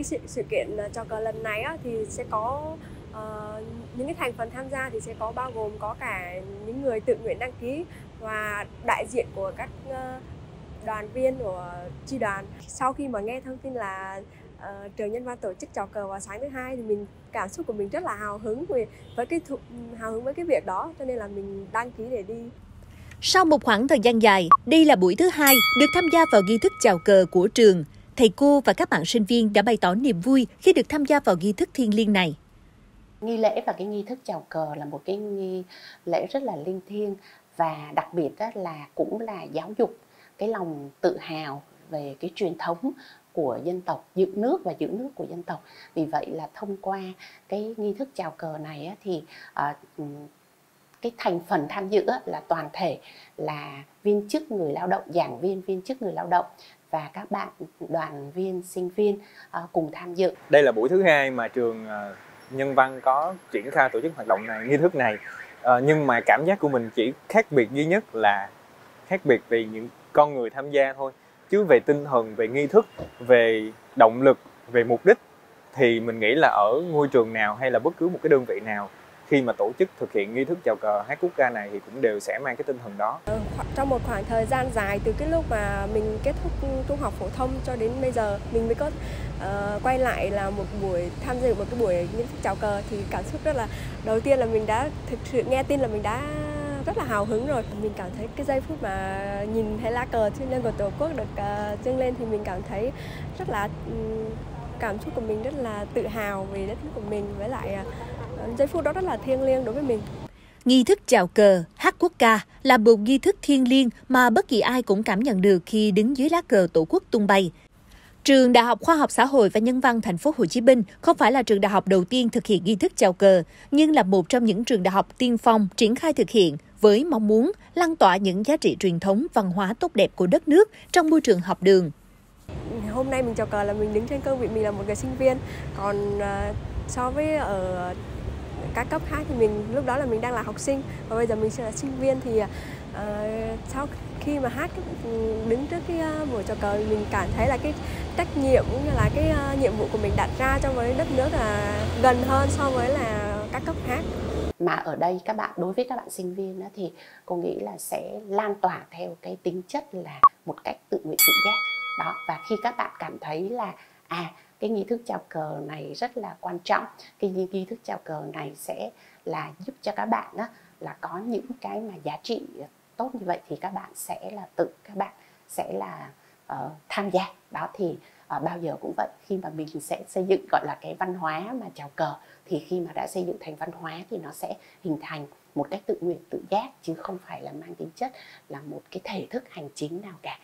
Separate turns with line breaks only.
cái sự, sự kiện ờ, chào cờ lần này á, thì sẽ có uh, những cái thành phần tham gia thì sẽ có bao gồm có cả những người tự nguyện đăng ký và đại diện của các uh, đoàn viên của chi đoàn sau khi mà nghe thông tin là uh, trường nhân văn tổ chức chào cờ vào sáng thứ hai thì mình cảm xúc của mình rất là hào hứng với với cái thụ, hào hứng với cái việc đó cho nên là mình đăng ký để đi
sau một khoảng thời gian dài, đây là buổi thứ hai được tham gia vào nghi thức chào cờ của trường. Thầy cô và các bạn sinh viên đã bày tỏ niềm vui khi được tham gia vào nghi thức thiêng liêng này.
Nghi lễ và cái nghi thức chào cờ là một cái nghi lễ rất là linh thiêng và đặc biệt đó là cũng là giáo dục cái lòng tự hào về cái truyền thống của dân tộc giữ nước và giữ nước của dân tộc vì vậy là thông qua cái nghi thức chào cờ này thì à, cái thành phần tham dự là toàn thể là viên chức người lao động giảng viên viên chức người lao động và các bạn đoàn viên sinh viên ờ, cùng tham dự.
Đây là buổi thứ hai mà trường ờ, nhân văn có triển khai tổ chức hoạt động này nghi thức này. À, nhưng mà cảm giác của mình chỉ khác biệt duy nhất là khác biệt vì những con người tham gia thôi. Chứ về tinh thần về nghi thức về động lực về mục đích thì mình nghĩ là ở ngôi trường nào hay là bất cứ một cái đơn vị nào khi mà tổ chức thực hiện nghi thức chào cờ hát quốc ca này thì cũng đều sẽ mang cái tinh thần đó.
Ừ, trong một khoảng thời gian dài từ cái lúc mà mình kết thúc trung học phổ thông cho đến bây giờ mình mới có uh, quay lại là một buổi tham dự một cái buổi nghi thức chào cờ thì cảm xúc rất là đầu tiên là mình đã thực sự nghe tin là mình đã rất là hào hứng rồi mình cảm thấy cái giây phút mà nhìn thấy lá cờ trên lên của tổ quốc được uh, dâng lên thì mình cảm thấy rất là um, cảm xúc của mình rất là tự hào về đất nước của mình với lại uh, giây phút đó rất là thiêng liêng đối với mình
Nghi thức chào cờ, hát quốc ca là một nghi thức thiêng liêng mà bất kỳ ai cũng cảm nhận được khi đứng dưới lá cờ tổ quốc tung bay. Trường Đại học Khoa học Xã hội và Nhân văn Thành phố Hồ Chí Minh không phải là trường đại học đầu tiên thực hiện nghi thức chào cờ, nhưng là một trong những trường đại học tiên phong triển khai thực hiện với mong muốn lan tỏa những giá trị truyền thống văn hóa tốt đẹp của đất nước trong môi trường học đường.
Hôm nay mình chào cờ là mình đứng trên cương vị mình là một người sinh viên, còn uh, so với ở các cấp khác thì mình lúc đó là mình đang là học sinh và bây giờ mình sẽ là sinh viên thì uh, sau khi mà hát ừ, đứng trước cái uh, buổi chào cờ mình cảm thấy là cái trách nhiệm cũng như là cái uh, nhiệm vụ của mình đặt ra cho với đất nước là gần hơn so với là các cấp khác.
Mà ở đây các bạn đối với các bạn sinh viên đó, thì cô nghĩ là sẽ lan tỏa theo cái tính chất là một cách tự nguyện tự giác. Đó và khi các bạn cảm thấy là à cái nghi thức chào cờ này rất là quan trọng. Cái nghi thức chào cờ này sẽ là giúp cho các bạn đó, là có những cái mà giá trị tốt như vậy thì các bạn sẽ là tự các bạn sẽ là uh, tham gia. Đó thì uh, bao giờ cũng vậy khi mà mình sẽ xây dựng gọi là cái văn hóa mà chào cờ thì khi mà đã xây dựng thành văn hóa thì nó sẽ hình thành một cách tự nguyện tự giác chứ không phải là mang tính chất là một cái thể thức hành chính nào cả.